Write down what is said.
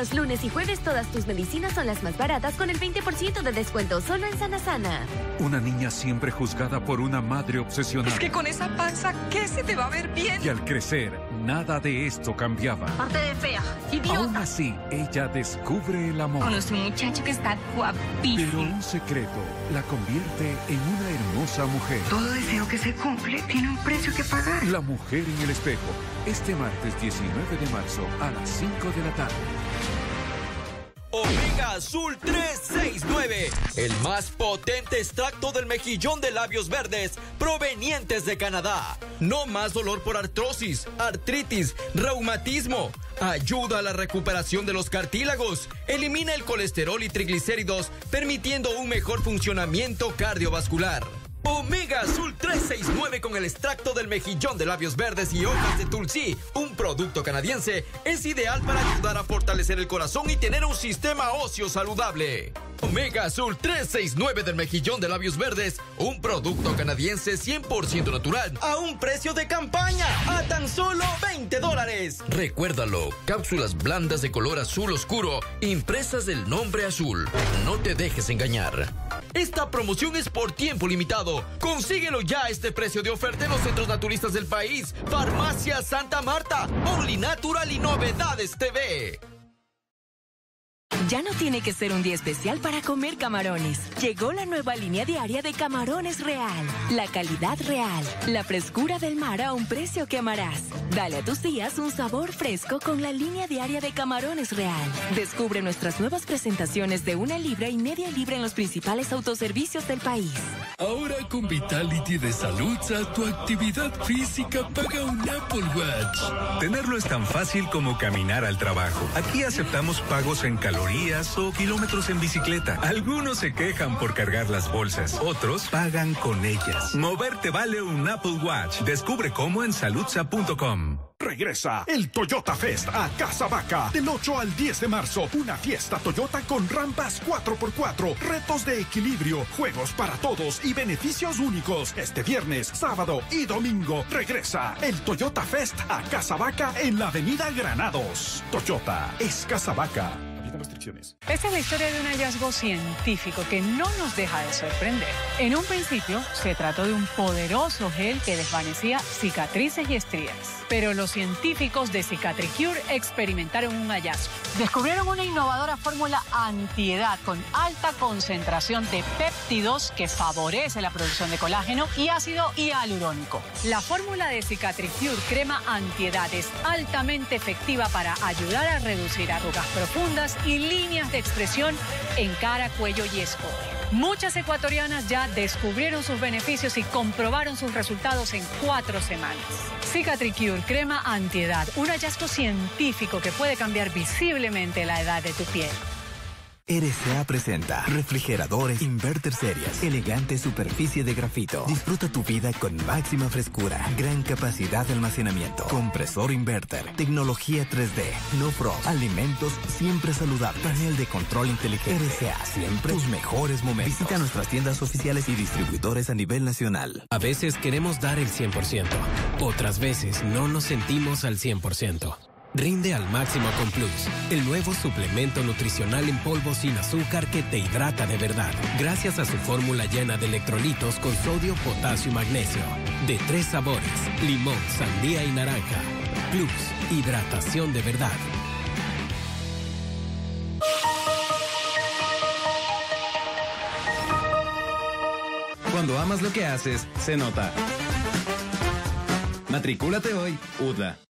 los lunes y jueves todas tus medicinas son las más baratas con el 20% de descuento solo en Sana Sana. Una niña siempre juzgada por una madre obsesionada. Es que con esa panza, ¿qué se te va a ver bien? Y al crecer, nada de esto cambiaba. Parte de fea, idiota. Aún así, ella descubre el amor. Conoce un muchacho que está guapísimo. Pero un secreto la convierte en una hermosa mujer. Todo deseo que se cumple tiene un precio que pagar. La mujer en el espejo. Este martes 19 de marzo a las 5 de la tarde. Omega Azul 369, el más potente extracto del mejillón de labios verdes provenientes de Canadá. No más dolor por artrosis, artritis, reumatismo. Ayuda a la recuperación de los cartílagos. Elimina el colesterol y triglicéridos, permitiendo un mejor funcionamiento cardiovascular. Omega Azul 369 con el extracto del mejillón de labios verdes y hojas de tulsi, un producto canadiense, es ideal para ayudar a fortalecer el corazón y tener un sistema óseo saludable. Omega Azul 369 del mejillón de labios verdes, un producto canadiense 100% natural a un precio de campaña a tan solo 20 dólares. Recuérdalo, cápsulas blandas de color azul oscuro, impresas del nombre azul. No te dejes engañar. Esta promoción es por tiempo limitado. Consíguelo ya a este precio de oferta en los centros naturistas del país. Farmacia Santa Marta, Only Natural y Novedades TV. Ya no tiene que ser un día especial para comer camarones. Llegó la nueva línea diaria de Camarones Real. La calidad real. La frescura del mar a un precio que amarás. Dale a tus días un sabor fresco con la línea diaria de Camarones Real. Descubre nuestras nuevas presentaciones de una libra y media libra en los principales autoservicios del país. Ahora con Vitality de Saludza, tu actividad física paga un Apple Watch. Tenerlo es tan fácil como caminar al trabajo. Aquí aceptamos pagos en calorías o kilómetros en bicicleta. Algunos se quejan por cargar las bolsas, otros pagan con ellas. Moverte vale un Apple Watch. Descubre cómo en saludza.com. Regresa el Toyota Fest a Casa Vaca del 8 al 10 de marzo. Una fiesta Toyota con rampas 4x4, retos de equilibrio, juegos para todos y beneficios únicos. Este viernes, sábado y domingo regresa el Toyota Fest a Casa Vaca en la Avenida Granados. Toyota es Casa Vaca. Restricciones. Esta es la historia de un hallazgo científico que no nos deja de sorprender. En un principio se trató de un poderoso gel que desvanecía cicatrices y estrías. Pero los científicos de Cicatricure experimentaron un hallazgo. Descubrieron una innovadora fórmula antiedad con alta concentración de péptidos que favorece la producción de colágeno y ácido hialurónico. La fórmula de Cicatricure crema antiedad es altamente efectiva para ayudar a reducir arrugas profundas y líneas de expresión en cara, cuello y escote. Muchas ecuatorianas ya descubrieron sus beneficios y comprobaron sus resultados en cuatro semanas. Cicatricure, crema antiedad, un hallazgo científico que puede cambiar visiblemente la edad de tu piel. RCA presenta refrigeradores Inverter Series, elegante superficie de grafito. Disfruta tu vida con máxima frescura, gran capacidad de almacenamiento, compresor inverter, tecnología 3D, no frost, alimentos siempre saludables, panel de control inteligente. RCA, siempre tus mejores momentos. Visita nuestras tiendas oficiales y distribuidores a nivel nacional. A veces queremos dar el 100%, otras veces no nos sentimos al 100%. Rinde al máximo con Plus, el nuevo suplemento nutricional en polvo sin azúcar que te hidrata de verdad, gracias a su fórmula llena de electrolitos con sodio, potasio y magnesio. De tres sabores, limón, sandía y naranja. Plus, hidratación de verdad. Cuando amas lo que haces, se nota. Matricúlate hoy, UDLA.